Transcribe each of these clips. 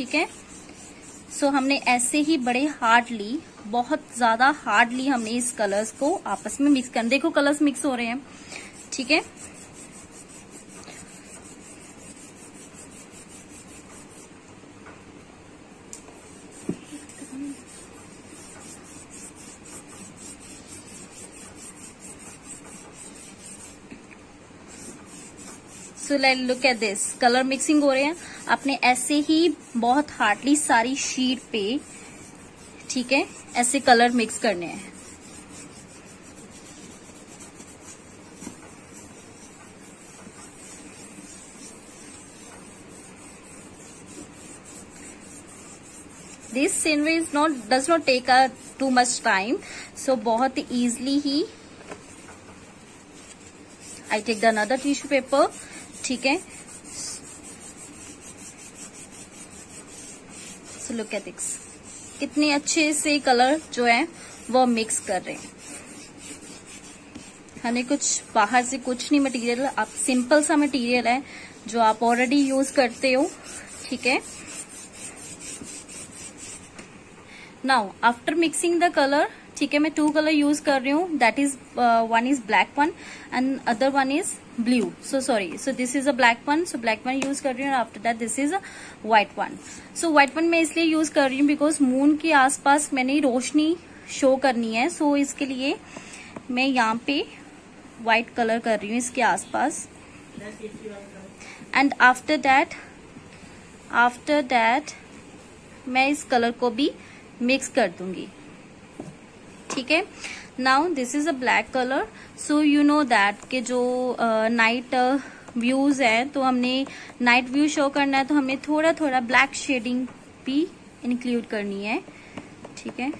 ठीक है? सो so, हमने ऐसे ही बड़े हार्डली बहुत ज़्यादा हार्डली हमने इस कलर्स को आपस में मिक्स कर देखो कलर्स मिक्स हो रहे हैं ठीक है? So look at this colour mixing हो रहे हैं। आपने ऐसे ही बहुत हार्डली सारी शीट पे, ठीक है, ऐसे कलर मिक्स करने हैं। This scenery is not does not take a too much time so बहुत easily he I take the another tissue paper ठीक है सो लुक एट दिस कितने अच्छे से कलर जो है, वो मिक्स कर रहे हैं। हमें कुछ बाहर से कुछ नहीं मटेरियल आप सिंपल सा मटेरियल है जो आप ऑलरेडी यूज़ करते हो, ठीक है? Now after mixing the colour ठीक है, मैं टू कलर यूज़ कर रही हूँ। That is one is black one and other one is blue so sorry so this is a black one so black one use कर रही हूँ after that this is a white one so white one मैं इसलिए use कर रही हूँ because moon के आसपास मैंने रोशनी शो करनी है। सो so, इसके लिए मैं यहाँ पे व्हाइट कलर कर रही हूँ इसके आसपास। And after that after that मैं इस कलर को भी मिक्स कर दूँगी। ठीक है? Now this is a black colour so you know that के जो नाइट व्यूज़ है तो हमने नाइट व्यू शो करना है तो हमें थोड़ा थोड़ा ब्लैक शेडिंग भी इंक्लूड करनी है। ठीक है?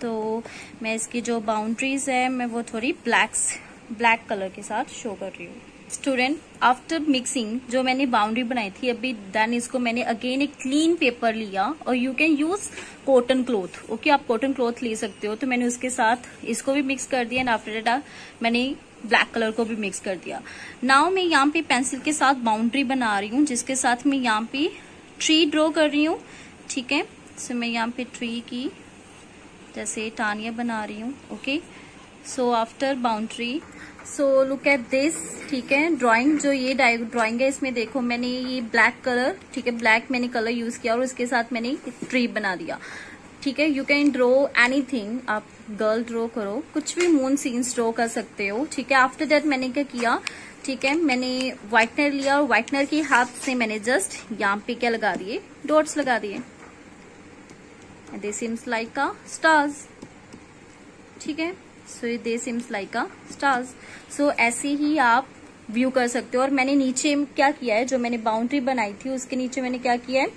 तो मैं इसकी जो बाउंड्रीज है, मैं वो थोड़ी ब्लैक्स ब्लैक कलर के साथ शो कर रही हूँ। स्टूडेंट आफ्टर मिक्सिंग जो मैंने बाउंड्री बनाई थी, अभी देन इसको मैंने अगेन एक क्लीन पेपर लिया, और you can use cotton cloth okay आप कॉटन क्लोथ ले सकते हो तो मैंने उसके साथ इसको भी मिक्स कर दिया एंड आफ्टर डेट मैंने ब्लैक कलर को भी मिक्स कर दिया। नाउ मैं यहाँ पे पेंसिल के साथ बाउंड्री बना रही हूँ, जिसके साथ मैं यहाँ पे ट्री ड्रॉ कर रही हूँ, ठीक है? सो मैं यहाँ पे ट्री की जैसे टानिया बना रही हूँ okay so after boundary so look at this ठीक है? ड्राइंग जो ये ड्राइंग है, इसमें देखो मैंने ये ब्लैक कलर ठीक है? ब्लैक मैंने कलर यूज़ किया और उसके साथ मैंने ट्री बना दिया। ठीक है? यू कैन ड्रॉ एनीथिंग आप गर्ल ड्रॉ करो। कुछ भी मून सीन्स ड्रॉ कर सकते हो, ठीक है? आफ्टर डेट मैंने क्या किया, ठीक है? मैंने व्हाइटनर लिया और व्हाइटनर की हाथ से मैंने जस्ट यहाँ पे क्या लगा दिए? डॉट्स लगा दिए। This seems like a stars ठीक है? So they seems like a stars so ऐसे ही आप व्यू कर सकते हो। और मैंने नीचे क्या किया है? जो मैंने बाउंड्री बनाई थी, उसके नीचे मैंने क्या किया है?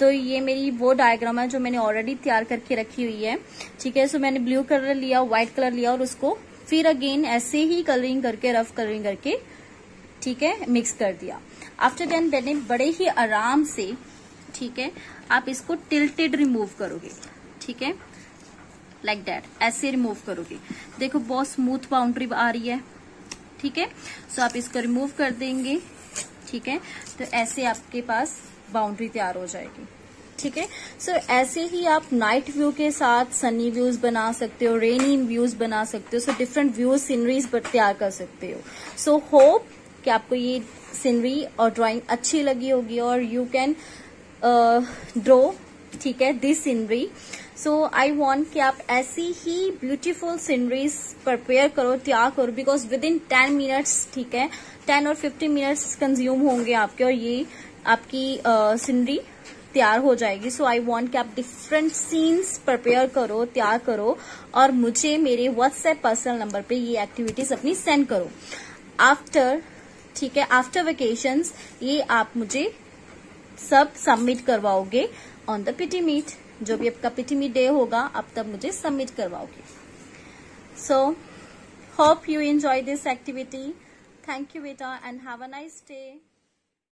तो ये मेरी वो डायग्राम है जो मैंने ऑलरेडी तैयार करके रखी हुई है। ठीक है? सो मैंने ब्लू कलर लिया व्हाइट कलर लिया और उसको फिर अगेन ऐसे ही कलरिंग करके रफ कलरिंग करके, ठीक है? मिक्स कर दिया। आफ्टर देन मैंने बड़े ही आराम से, ठीक है? आप इसको टिल्टेड रिमूव करोगे। ठीक है? लाइक दैट ऐसे रिमूव करोगे। देखो बहुत स्मूथ बाउंड्री आ रही है ठीक है? सो आप इसको रिमूव कर देंगे ठीक है? तो ऐसे आपके पास बाउंड्री तैयार हो जाएगी ठीक है? सो ऐसे ही आप नाइट व्यू के साथ सनी व्यूज़ बना सकते हो रेनी व्यूज़ बना सकते हो सो डिफरेंट व्यूज़ सीनरीज तैयार कर सकते हो। सो so, होप कि आपको ये सीनरी और ड्राइंग अच्छी लगी होगी और यू कैन ड्रॉ ठीक है this scenery so I want कि आप ऐसी ही ब्यूटीफुल सीनरीज प्रिपेयर करो तैयार करो because within ten minutes ठीक है टेन और फिफ्टीन मिनट्स कंज्यूम होंगे आपके और ये आपकी सीनरी uh, तैयार हो जाएगी. सो आई वॉन्ट कि आप डिफरेंट सीन्स प्रिपेयर करो तैयार करो और मुझे मेरे व्हाट्सएप पर्सनल नंबर पे ये एक्टिविटीज़ अपनी सेंड करो. आफ्टर ठीक है आफ्टर वेकेशन ये आप मुझे सब सबमिट करवाओगे. ऑन द पिटी मीट जो भी आपका पिटी मीट डे होगा, आप तब मुझे सबमिट करवाओगे। So hope you enjoy this activity thank you बेटा and have a nice day